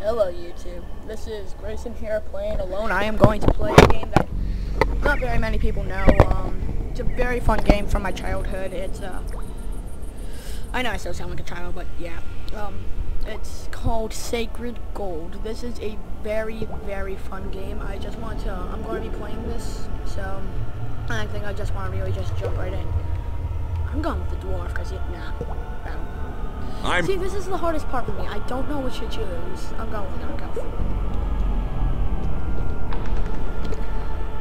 Hello YouTube, this is Grayson here playing alone. I am going to play a game that not very many people know. Um, it's a very fun game from my childhood. It's, uh, I know I still sound like a child, but yeah. Um, it's called Sacred Gold. This is a very, very fun game. I just want to, I'm going to be playing this, so I think I just want to really just jump right in. I'm going with the dwarf, because, nah, battle. I'm See, this is the hardest part for me. I don't know which to choose. I'm going with Knockout.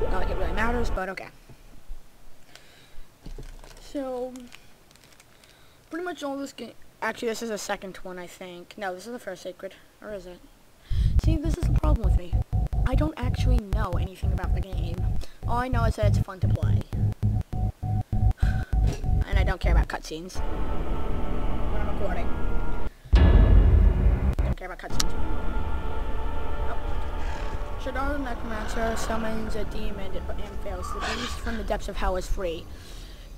Not like it really matters, but okay. So, pretty much all this game... Actually, this is the second one, I think. No, this is the first Sacred. Or is it? See, this is the problem with me. I don't actually know anything about the game. All I know is that it's fun to play. And I don't care about cutscenes. Recording. Don't care about cutscenes. The Necromancer summons a demon and fails. The beast from the depths of hell is free.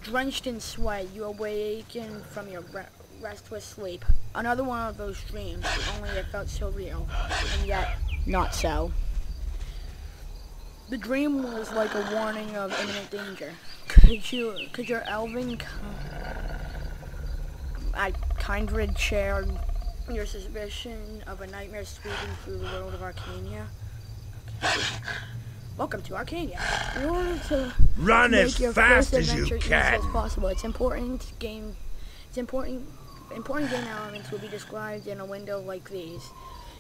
Drenched in sweat, you awaken from your re restless sleep. Another one of those dreams, only it felt so real, and yet not so. The dream was like a warning of imminent danger. Could you, could your elven I kindred share your suspicion of a nightmare sweeping through the world of Ancaria? Okay. Welcome to Ancaria. In order to run make as your fast first as you can. as possible. It's important game. It's important. Important game elements will be described in a window like these.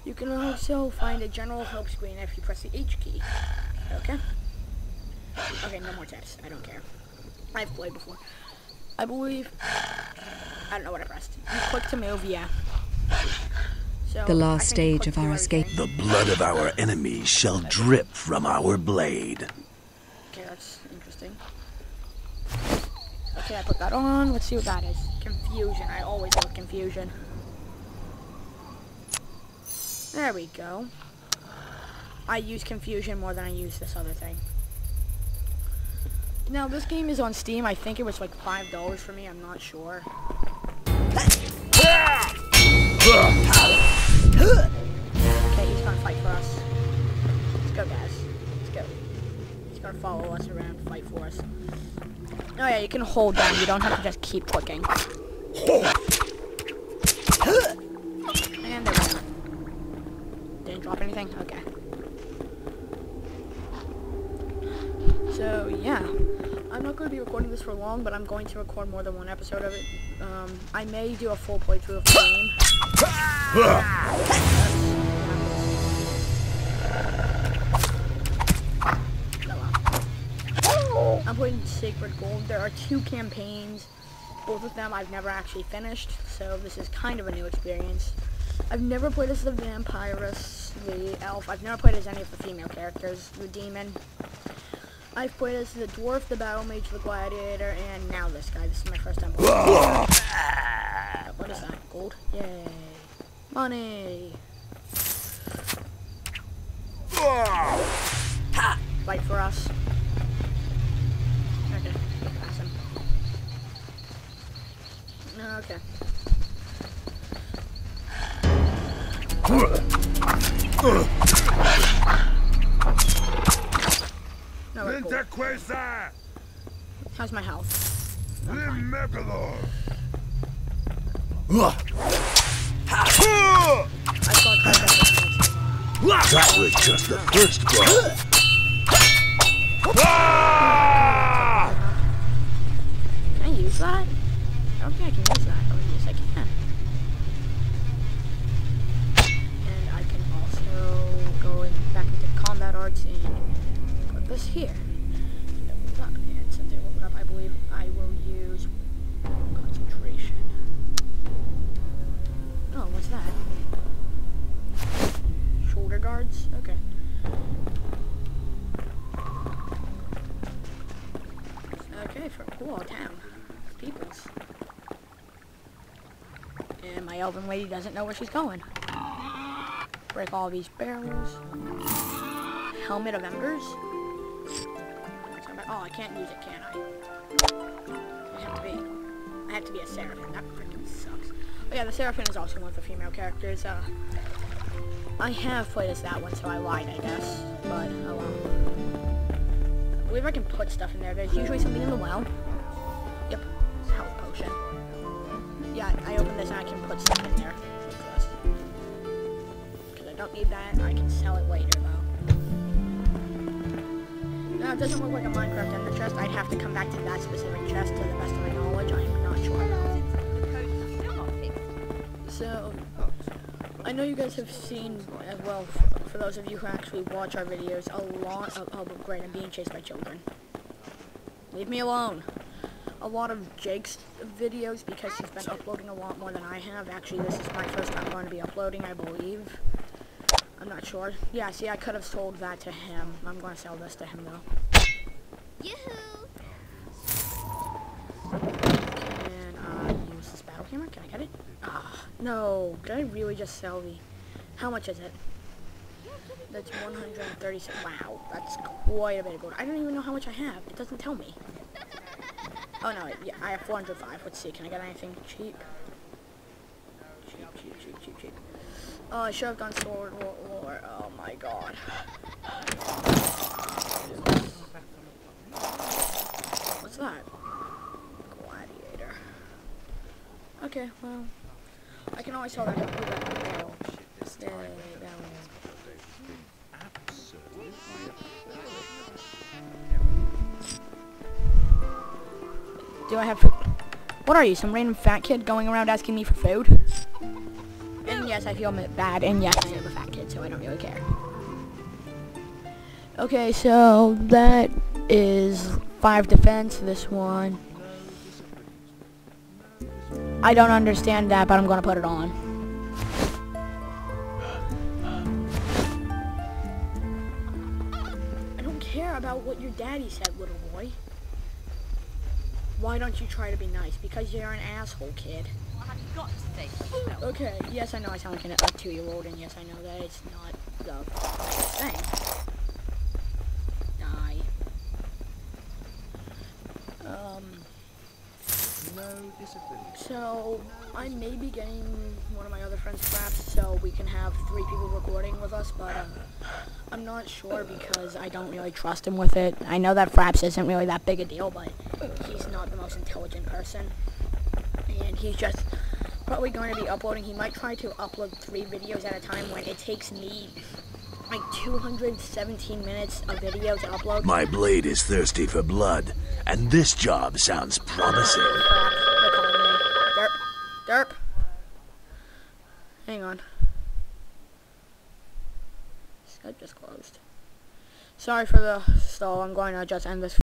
You can also find a general help screen if you press the H key. Okay. Okay, no more tests. I don't care. I've played before. I believe. I don't know what I pressed. You click to move. Yeah. So, The last stage of our escape. The blood of our enemies shall drip from our blade. Okay, that's interesting. Okay, I put that on. Let's see what that is. Confusion. I always love confusion. There we go. I use confusion more than I use this other thing. Now, this game is on Steam. I think it was like $5 for me. I'm not sure. Okay, he's gonna fight for us. Let's go, guys. Let's go. He's gonna follow us around, fight for us. Oh yeah, you can hold down. You don't have to just keep clicking. And there we go. Didn't drop anything? Okay. So, yeah. I'm not going to be recording this for long, but I'm going to record more than one episode of it. Um, I may do a full playthrough of the game. I'm playing Sacred Gold. There are two campaigns. Both of them I've never actually finished, so this is kind of a new experience. I've never played as the Vampiress, the Elf. I've never played as any of the female characters, the Demon. I've played as the Dwarf, the Battle Mage, the Gladiator, and now this guy. This is my first time playing. what is that? Gold? Yay. Money! Ah! ha! Fight for us. Okay, pass him. Okay. No, we're cool. Quasar! How's my health? Megalor! I just want to try to get this next That was just the first blow. Ah! Can I use that? I don't think I can use that. Oh, yes, I can. And I can also go in, back into combat arts and put this here. Okay, for cool town. Peoples. And my elven lady doesn't know where she's going. Break all these barrels. Helmet of Embers. Oh, I can't use it, can I? I have to be. I have to be a Seraphim. That freaking sucks. Oh yeah, the Seraphim is also one of the female characters. Uh, I have played as that one, so I lied, I guess. But, oh well. I believe I can put stuff in there. There's usually something in the well. Yep, it's health potion. Yeah, I open this and I can put stuff in there. Because I don't need that. I can sell it later, though. No, it doesn't look like a Minecraft Ender chest. I'd have to come back to that specific chest to the best of my knowledge. I'm not sure. So, I know you guys have seen as well, for those of you who actually watch our videos, a lot of, oh great, I'm being chased by children. Leave me alone. A lot of Jake's videos because he's been uploading a lot more than I have. Actually, this is my first time going to be uploading, I believe. I'm not sure. Yeah, see, I could have sold that to him. I'm going to sell this to him, though. Yoo-hoo! Hammer? Can I get it? Ah, no. Did I really just sell the... How much is it? That's 136. Wow, that's quite a bit of gold. I don't even know how much I have. It doesn't tell me. Oh, no, yeah, I have 405. Let's see, can I get anything cheap? Cheap, cheap, cheap, cheap, cheap. Oh, I should have gone sword war. Oh, my God. What's that? Gladiator. Okay, well, I can always tell that. Put that barrel. Yay, barrel. Do I have food? What are you, some random fat kid going around asking me for food? And yes, I feel bad, and yes, I am a fat kid, so I don't really care. Okay, so that is five defense, this one. I don't understand that, but I'm gonna put it on. I don't care about what your daddy said, little boy. Why don't you try to be nice? Because you're an asshole, kid. What have you got to say for? Okay, yes, I know I sound like an, a two-year-old, and yes, I know that it's not the thing. Die. Um, No discipline. So, I may be getting one of my other friends fraps so we can have three people recording with us, but um, I'm not sure because I don't really trust him with it. I know that fraps isn't really that big a deal, but he's not the most intelligent person. And he's just probably going to be uploading. He might try to upload three videos at a time when it takes me like 217 minutes of video to upload. My blade is thirsty for blood, and this job sounds promising. Crap, they're calling me. Derp. Derp. Hang on. Skype just closed. Sorry for the stall. I'm going to just end this